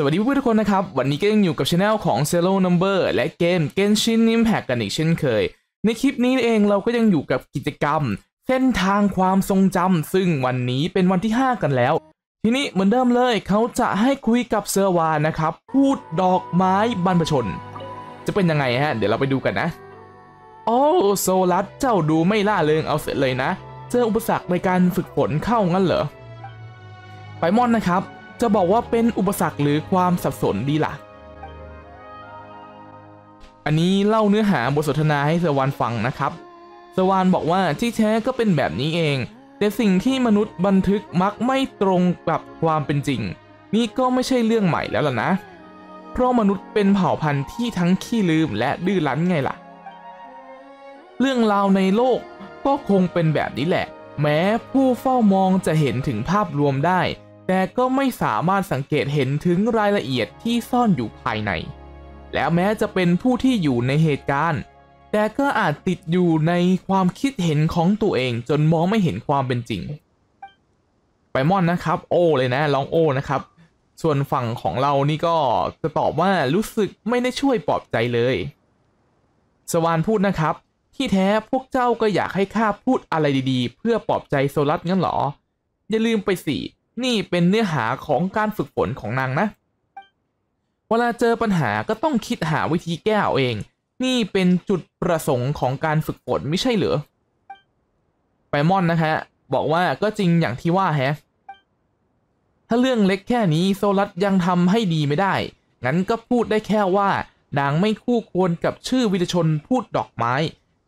สวัสดีเพื่อนๆทุกคนนะครับ วันนี้ก็ยังอยู่กับช anel ของ Zero Number และเกม Genshin Impact กันอีกเช่นเคย ในคลิปนี้เองเราก็ยังอยู่กับกิจกรรม เส้นทางความทรงจำซึ่งวันนี้เป็นวันที่ 5 กันแล้ว ทีนี้เหมือนเดิมเลยเขาจะให้คุยกับเซอร์วานะครับ พูดดอกไม้บรรพชน จะเป็นยังไงฮะ เดี๋ยวเราไปดูกันนะ โอ้โซลัสเจ้าดูไม่ล่าเริงเอาเสร็จเลยนะ เจออุปสรรคในการฝึกฝนเข้างั้นเหรอไปมอนนะครับ จะบอกว่าเป็นอุปสรรคหรือความสับสนดีล่ะ อันนี้เล่าเนื้อหาบทสนทนาให้เซวานฟังนะครับเซวานบอกว่าที่แท้ก็เป็นแบบนี้เอง แต่สิ่งที่มนุษย์บันทึกมักไม่ตรงกับความเป็นจริง นี่ก็ไม่ใช่เรื่องใหม่แล้วล่ะนะ เพราะมนุษย์เป็นเผ่าพันธุ์ที่ทั้งขี้ลืมและดื้อรั้นไงล่ะ เรื่องราวในโลกก็คงเป็นแบบนี้แหละ แม้ผู้เฝ้ามองจะเห็นถึงภาพรวมได้ แต่ก็ไม่สามารถสังเกตเห็นถึงรายละเอียดที่ซ่อนอยู่ภายใน และแม้จะเป็นผู้ที่อยู่ในเหตุการณ์ แต่ก็อาจติดอยู่ในความคิดเห็นของตัวเองจนมองไม่เห็นความเป็นจริง ไปมอนนะครับ โอเลยนะลองโอนะครับ ส่วนฝั่งของเรานี่ก็จะตอบว่ารู้สึกไม่ได้ช่วยปลอบใจเลย สวานพูดนะครับ ที่แท้พวกเจ้าก็อยากให้ข้าพูดอะไรดีๆ เพื่อปลอบใจโซลัสงั้นเหรอ อย่าลืมไปสิ นี่เป็นเนื้อหาของการฝึกฝนของนางนะ เวลาเจอปัญหาก็ต้องคิดหาวิธีแก้เอาเอง นี่เป็นจุดประสงค์ของการฝึกฝนไม่ใช่เหรอไปมอนนะคะ บอกว่าก็จริงอย่างที่ว่าแฮะถ้าเรื่องเล็กแค่นี้โซลัสยังทำให้ดีไม่ได้ งั้นก็พูดได้แค่ว่านางไม่คู่ควรกับชื่อวิรชนพูดดอกไม้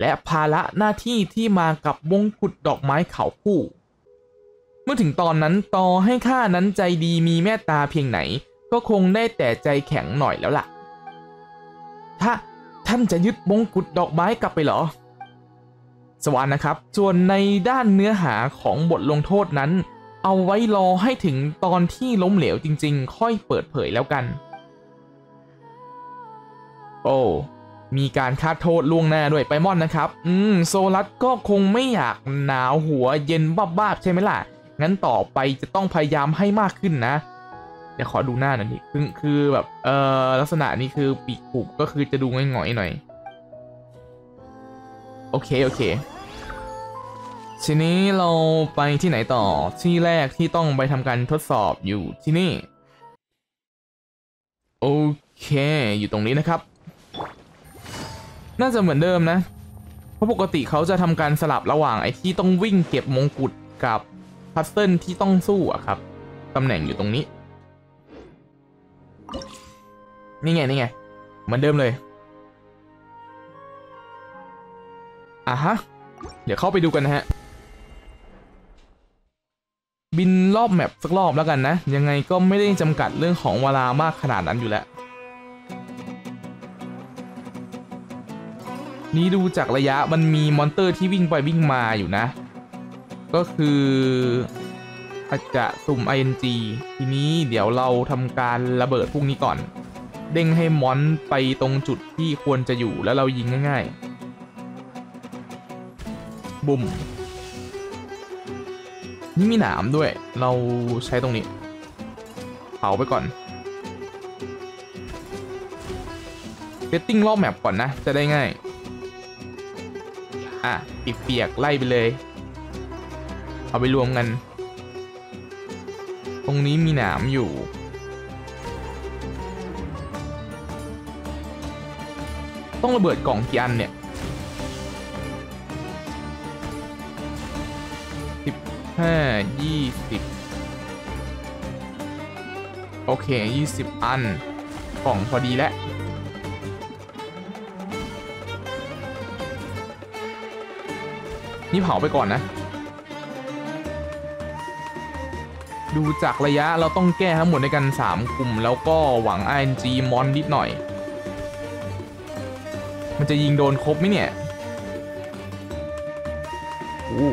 และภาระหน้าที่ที่มากับมงกุฎดอกไม้เขาคู่ เมื่อถึงตอนนั้นต่อให้ข้านั้นใจดีมีเมตตาเพียงไหน ก็คงได้แต่ใจแข็งหน่อยแล้วล่ะ ถ้าท่านจะยึดมงกุฎดอกไม้กลับไปเหรอ สวรรค์นะครับ ส่วนในด้านเนื้อหาของบทลงโทษนั้น เอาไว้รอให้ถึงตอนที่ล้มเหลวจริง ๆ ค่อยเปิดเผยแล้วกัน โอ้มีการคาดโทษล่วงหน้าด้วยไปมอนนะครับ อืม โซลัสก็คงไม่อยากหนาวหัวเย็นบ้าๆใช่ไหมล่ะ งั้นต่อไปจะต้องพยายามให้มากขึ้นนะเดี๋ยวขอดูหน้าหน่อยดิคือคือแบบเอ่อลักษณะนี้คือปีกปุบก็คือจะดูง่อยๆหน่อย โอเค โอเค ทีนี้เราไปที่ไหนต่อที่แรกที่ต้องไปทำการทดสอบอยู่ที่นี่ โอเค อยู่ตรงนี้นะครับ น่าจะเหมือนเดิมนะ เพราะปกติเขาจะทำการสลับระหว่างไอ้ที่ต้องวิ่งเก็บมงกุฎกับ พัซเซิลที่ต้องสู้อะครับ ตำแหน่งอยู่ตรงนี้ นี่ไง นี่ไง เหมือนเดิมเลย อะฮะ เดี๋ยวเข้าไปดูกันนะฮะ บินรอบแมปสักรอบแล้วกันนะ ยังไงก็ไม่ได้จำกัดเรื่องของเวลามากขนาดนั้นอยู่แล้ว นี่ดูจากระยะมันมีมอนเตอร์ที่วิ่งไปวิ่งมาอยู่นะ ก็คืออาจจะสุ่ม ING ทีนี้เดี๋ยวเราทำการระเบิดพวกนี้ก่อน เด้งให้มอนไปตรงจุดที่ควรจะอยู่แล้วเรายิงง่ายๆ บุ่มนี่มีหนามด้วย เราใช้ตรงนี้ เผาไปก่อนเซตติ้งรอบแมปก่อนนะ จะได้ง่าย อะเปียกไล่ไปเลย เอาไปรวมกัน ตรงนี้มีหนามอยู่ ต้องระเบิดกล่องกี่อันเนี่ยสิบห้ายี่สิบโอเคยี่สิบอัน กล่องพอดีแล้วนี่เผาไปก่อนนะ ดูจากระยะเราต้องแก้ทั้งหมดในกัน3กลุ่ม แล้วก็หวัง RNG มอนนิดหน่อย มันจะยิงโดนครบไหมเนี่ยโอ้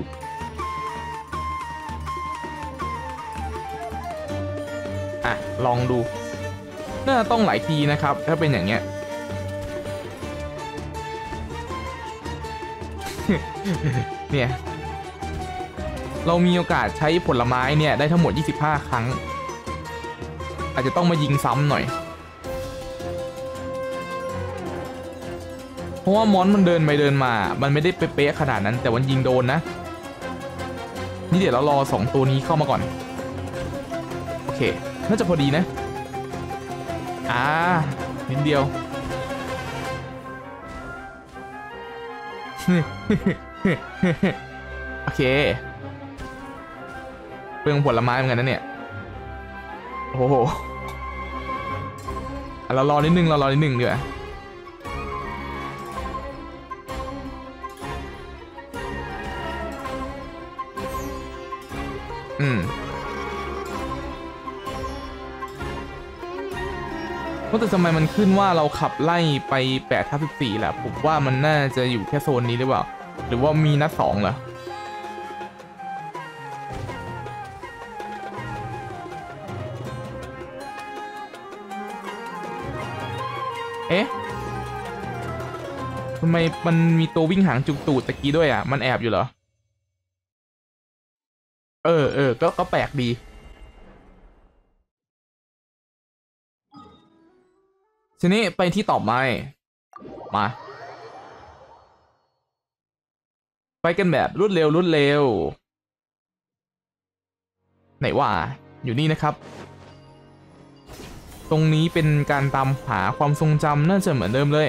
อะ ลองดู น่าต้องหลายทีนะครับ ถ้าเป็นอย่างเงี้ย เนี่ย เรามีโอกาสใช้ผลไม้เนี่ยได้ทั้งหมด 25 ครั้ง อาจจะต้องมายิงซ้ำหน่อย เพราะว่ามอนมันเดินไปเดินมา มันไม่ได้เป๊ะขนาดนั้น แต่มันยิงโดนนะ นี่เดี๋ยวเรารอสองตัวนี้เข้ามาก่อน โอเค น่าจะพอดีนะ อ่านิดเดียวโอเค ลืองผลไม้เหมือนกันนะเนี่ยโอ้โหอะเรารอนิดนึงเรารอนิดนึงเดี๋ยวาอืมว่าแต่ทำไมมันขึ้นว่าเราขับไล่ไป8ทับ14แหละผมว่ามันน่าจะอยู่แค่โซนนี้หรือเปล่า หรือว่ามีนัดสองเหรอ เอ๊ะทำไมมันมีตัววิ่งหางจุกตูดตะกี้ด้วยอะ มันแอบอยู่เหรอ เออเออก็ก็แปลกดี ทีนี้ไปที่ต่อไปมา ไปกันแบบรวดเร็วรวดเร็ว ไหนว่า อยู่นี่นะครับ ตรงนี้เป็นการตามหาความทรงจำน่าจะเหมือนเดิมเลย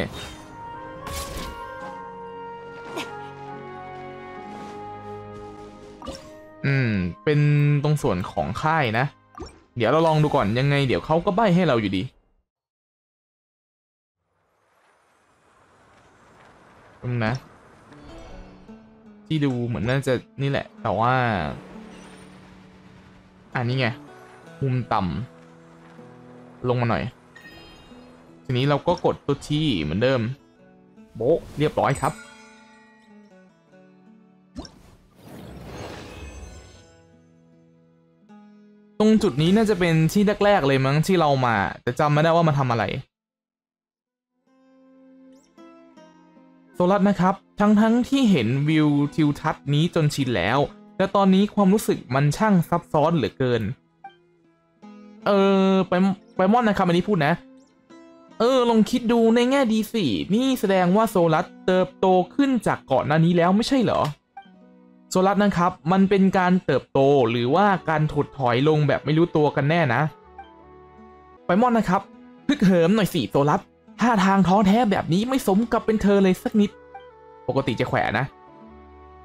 อืม เป็นตรงส่วนของค่ายนะ เดี๋ยวเราลองดูก่อนยังไง เดี๋ยวเขาก็ใบ้ให้เราอยู่ดี ตรงนะ ที่ดูเหมือนน่าจะนี่แหละ แต่ว่า อันนี้ไง มุมต่ำ ลงมาหน่อย ทีนี้เราก็กดตัวที่เหมือนเดิม โบ๊ะเรียบร้อยครับ ตรงจุดนี้น่าจะเป็นที่แรกๆเลยมั้งที่เรามา แต่จำไม่ได้ว่ามาทำอะไรโซลัสนะครับ ทั้งๆทที่เห็นวิวทิวทัศน์นี้จนชินแล้ว แต่ตอนนี้ความรู้สึกมันช่างซับซ้อนเหลือเกิน เออไป ไปมอนนะครับอันนี้พูดนะ เออ ลองคิดดูในแง่ดีสิ นี่แสดงว่าโซลัสเติบโตขึ้นจากก่อนหน้านี้แล้วไม่ใช่เหรอ โซลัสนะครับ มันเป็นการเติบโตหรือว่าการถดถอยลงแบบไม่รู้ตัวกันแน่นะ ไปมอนนะครับพึกเหิมหน่อยสิโซลัสท่าทางท้อแท้แบบนี้ไม่สมกับเป็นเธอเลยสักนิด ปกติจะแขวะนะ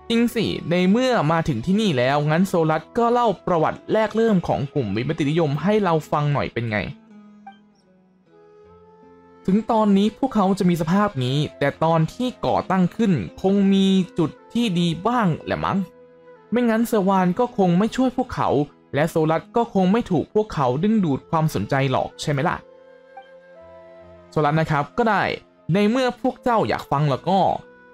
จริงสิ ในเมื่อมาถึงที่นี่แล้ว งั้นโซลัสก็เล่าประวัติแรกเริ่มของกลุ่มวิมตินิยมให้เราฟังหน่อยเป็นไง ถึงตอนนี้พวกเขาจะมีสภาพนี้ แต่ตอนที่ก่อตั้งขึ้น คงมีจุดที่ดีบ้างแหละมั้ง ไม่งั้นเซวานก็คงไม่ช่วยพวกเขา และโซลัสก็คงไม่ถูกพวกเขาดึงดูดความสนใจหรอกใช่ไหมล่ะ โซลัสนะครับก็ได้ ในเมื่อพวกเจ้าอยากฟังแล้วก็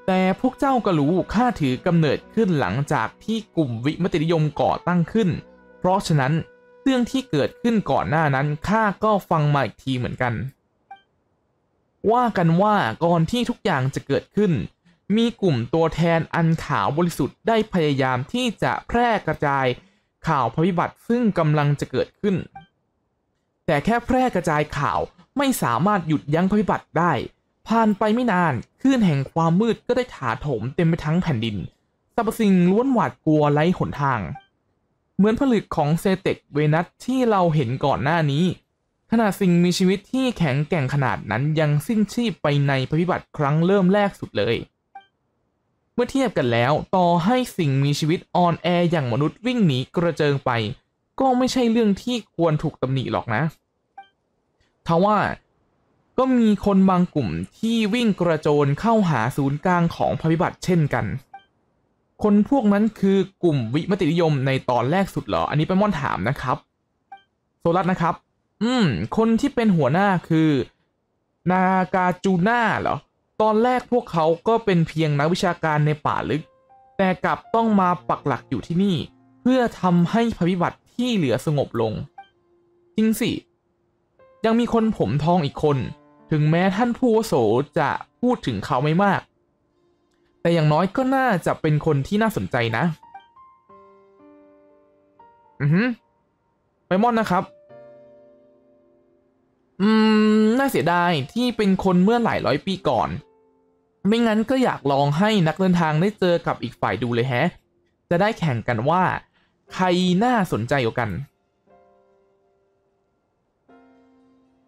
แต่พวกเจ้าก็รู้ข้าถือกำเนิดขึ้นหลังจากที่กลุ่มวิมตินิยมก่อตั้งขึ้น เพราะฉะนั้นเรื่องที่เกิดขึ้นก่อนหน้านั้นข้าก็ฟังมาอีกทีเหมือนกัน ว่ากันว่าก่อนที่ทุกอย่างจะเกิดขึ้น มีกลุ่มตัวแทนอันขาวบริสุทธิ์ได้พยายามที่จะแพร่กระจายข่าวภัยพิบัติซึ่งกำลังจะเกิดขึ้น แต่แค่แพร่กระจายข่าวไม่สามารถหยุดยั้งภัยพิบัติได้ ผ่านไปไม่นานคลื่นแห่งความมืดก็ได้ถาโถมเต็มไปทั้งแผ่นดินสรรพสิ่งล้วนหวาดกลัวไร้หนทาง เหมือนผลึกของเซเตกเวนัสที่เราเห็นก่อนหน้านี้ ขณะสิ่งมีชีวิตที่แข็งแกร่งขนาดนั้นยังสิ้นชีพไปในภัยพิบัติครั้งเริ่มแรกสุดเลย เมื่อเทียบกันแล้วต่อให้สิ่งมีชีวิตอ่อนแออย่างมนุษย์วิ่งหนีกระเจิงไป ก็ไม่ใช่เรื่องที่ควรถูกตำหนิหรอกนะทว่าก็มีคนบางกลุ่มที่วิ่งกระโจนเข้าหาศูนย์กลางของภัยพิบัติเช่นกัน คนพวกนั้นคือกลุ่มวิมตินิยมในตอนแรกสุดเหรอ อันนี้เป็นม่อนถามนะครับ โซลัสนะครับ อืม คนที่เป็นหัวหน้าคือ นากาจูน่าเหรอ ตอนแรกพวกเขาก็เป็นเพียงนักวิชาการในป่าลึก แต่กลับต้องมาปักหลักอยู่ที่นี่ เพื่อทำให้ภัยพิบัติที่เหลือสงบลง จริงสิ ยังมีคนผมทองอีกคน ถึงแม้ท่านผู้อาโสจะพูดถึงเขาไม่มาก แต่อย่างน้อยก็น่าจะเป็นคนที่น่าสนใจนะ อือฮึไปมอนนะครับ อืม น่าเสียดายที่เป็นคนเมื่อหลายร้อยปีก่อน ไม่งั้นก็อยากลองให้นักเดินทางได้เจอกับอีกฝ่ายดูเลยแฮะ จะได้แข่งกันว่า ใครน่าสนใจกว่ากัน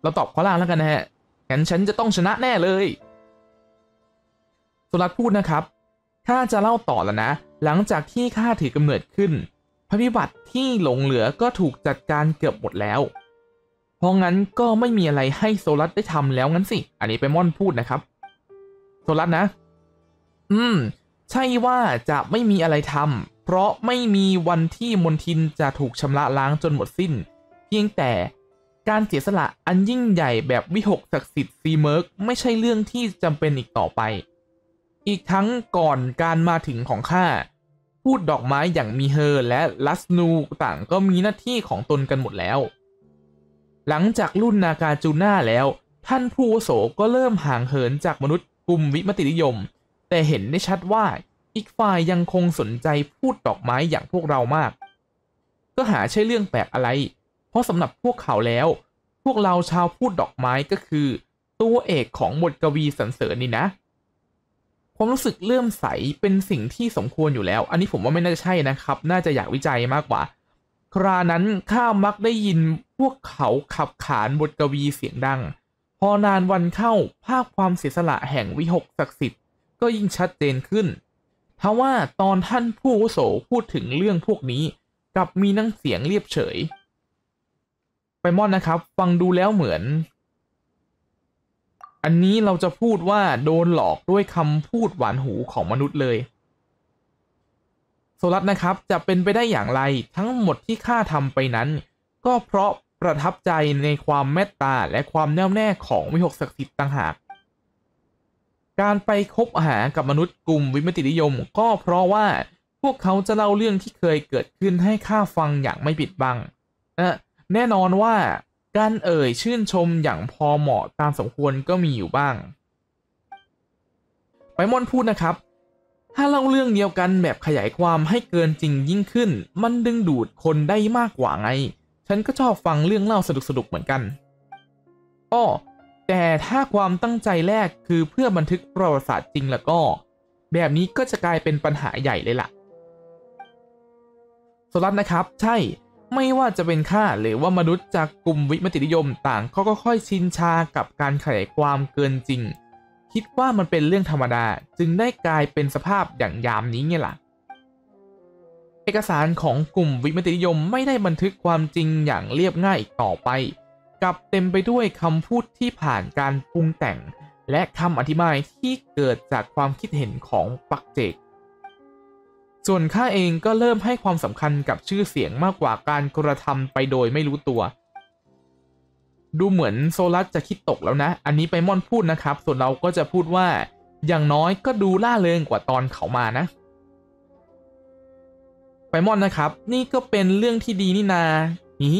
เราตอบข้อล่างแล้วกันนะฮะ งั้นฉันจะต้องชนะแน่เลยสุรัตพูดนะครับข้าจะเล่าต่อแล้วนะ หลังจากที่ข้าถือกำเนิดขึ้น พระพิบัติที่หลงเหลือก็ถูกจัดการเกือบหมดแล้ว ราะงั้นก็ไม่มีอะไรให้โซลัสได้ทำแล้วงั้นสิ อันนี้ไปม่อนพูดนะครับ โซลัสนะ อืม ใช่ว่าจะไม่มีอะไรทำเพราะไม่มีวันที่มนทินจะถูกชำระล้างจนหมดสิ้น เพียงแต่การเสียสละอันยิ่งใหญ่แบบวิหกศักดิ์สิทธิ์ซีเมิร์กไม่ใช่เรื่องที่จำเป็นอีกต่อไป อีกทั้งก่อนการมาถึงของข้าพูดดอกไม้อย่างมีเฮอร์และลัสนูต่างก็มีหน้าที่ของตนกันหมดแล้ว หลังจากรุ่นนากาจูน่าแล้ว ท่านผู้โสก็เริ่มห่างเหินจากมนุษย์กลุ่มวิมตินิยม แต่เห็นได้ชัดว่าอีกฝ่ายยังคงสนใจพูดดอกไม้อย่างพวกเรามาก ก็หาใช่เรื่องแปลกอะไร เพราะสำหรับพวกเขาแล้ว พวกเราชาวพูดดอกไม้ก็คือ ตัวเอกของบทกวีสรรเสริญนี่นะ ความรู้สึกเลื่อมใสเป็นสิ่งที่สมควรอยู่แล้ว อันนี้ผมว่าไม่น่าจะใช่นะครับ น่าจะอยากวิจัยมากกว่า ครานั้นข้ามักได้ยิน วกเขาขับขานบทกวีเสียงดัง พอนานวันเข้าภาพความเสียสละแห่งวิหกศักดิ์สิทธิ์ก็ยิ่งชัดเจนขึ้นทว่าตอนท่านผู้วุโสพูดถึงเรื่องพวกนี้กลับมีน้ำเสียงเรียบเฉย ไปมอนนะครับ ฟังดูแล้วเหมือน อันนี้เราจะพูดว่าโดนหลอกด้วยคำพูดหวานหูของมนุษย์เลยโซลัสนะครับจะเป็นไปได้อย่างไรทั้งหมดที่ข้าทำไปนั้น ก็เพราะ ประทับใจในความเมตตาและความแน่วแน่ของวิหกศักดิ์สิทธิ์ต่างหาก การไปคบหากับมนุษย์กลุ่มวิมตินิยม ก็เพราะว่าพวกเขาจะเล่าเรื่องที่เคยเกิดขึ้นให้ข้าฟังอย่างไม่ปิดบังนะแน่นอนว่าการเอ่ยชื่นชมอย่างพอเหมาะตามสมควรก็มีอยู่บ้าง ไปมอนพูดนะครับ ถ้าเล่าเรื่องเดียวกันแบบขยายความให้เกินจริงยิ่งขึ้น มันดึงดูดคนได้มากกว่าไง ฉันก็ชอบฟังเรื่องเล่าสนุกๆเหมือนกันอ้อแต่ถ้าความตั้งใจแรกคือเพื่อบันทึกประวัติศาสตร์จริงแล้วก็ แบบนี้ก็จะกลายเป็นปัญหาใหญ่เลยล่ะโซลัสนะครับ ใช่ไม่ว่าจะเป็นข้าหรือว่ามนุษย์จากกลุ่มวิมตินิยมต่างเขาก็ค่อยชินชากับการขยายความเกินจริง คิดว่ามันเป็นเรื่องธรรมดาจึงได้กลายเป็นสภาพอย่างยามนี้ไงล่ะ เอกสารของกลุ่มวิมตินิยมไม่ได้บันทึกความจริงอย่างเรียบง่ายอีกต่อไปกลับเต็มไปด้วยคำพูดที่ผ่านการปรุงแต่ง และคำอธิบายที่เกิดจากความคิดเห็นของปักเจก ส่วนข้าเองก็เริ่มให้ความสำคัญกับชื่อเสียงมากกว่าการกระทำไปโดยไม่รู้ตัว ดูเหมือนโซลัสจะคิดตกแล้วนะ อันนี้ไปม่อนพูดนะครับ ส่วนเราก็จะพูดว่า อย่างน้อยก็ดูล่าเริงกว่าตอนเขามานะ ไปมอนนะครับ นี่ก็เป็นเรื่องที่ดีนี่นาหี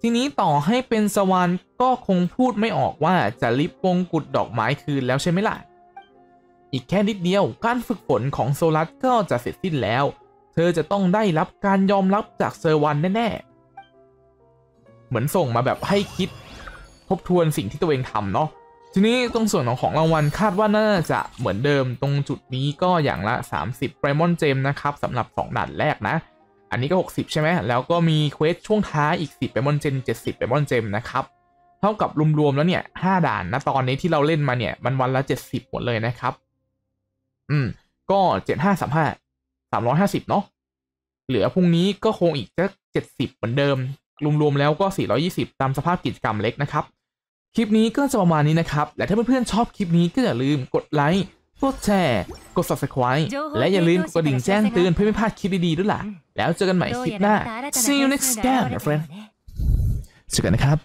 ทีนี้ต่อให้เป็นสวรรค์ก็คงพูดไม่ออกว่าจะริบวงกุฎดอกไม้คืนแล้วใช่ไหมล่ะ อีกแค่นิดเดียวการฝึกฝนของโซลัสก็จะเสร็จสิ้นแล้ว เธอจะต้องได้รับการยอมรับจากเซอร์วันแน่ๆ เหมือนส่งมาแบบให้คิด ทบทวนสิ่งที่ตัวเองทำเนาะ ทีนี้ตรงส่วนของของรางวัลคาดว่าน่าจะเหมือนเดิมตรงจุดนี้ก็อย่างละ 30 p r i m o n Gem นะครับสำหรับ 2ด่านแรกนะ อันนี้ก็ 60 ใช่ไหม แล้วก็มี quest ช่วงท้ายอีก 10 p r i m o n Gem 70 p r i m o n Gem นะครับ เท่ากับรวมๆแล้วเนี่ย 5 ด่านนะตอนนี้ที่เราเล่นมาเนี่ย มันวันละ 70 หมดเลยนะครับ อืม ก็ 7535 350 เนาะ เหลือพรุ่งนี้ก็คงอีกจะ70 เหมือนเดิม รวมๆแล้วก็ 420 ตามสภาพกิจกรรมเล็กนะครับ คลิปนี้ก็จะประมาณนี้นะครับ และถ้าเพื่อนๆชอบคลิปนี้ก็อย่าลืมกดไลค์ กดแชร์ กด subscribe และอย่าลืมกดกระดิ่งแจ้งเตือนเพื่อไม่พลาดคลิปดีๆด้วยล่ะ แล้วเจอกันใหม่คลิปหน้า see you next time my friend เจอกันนะครับ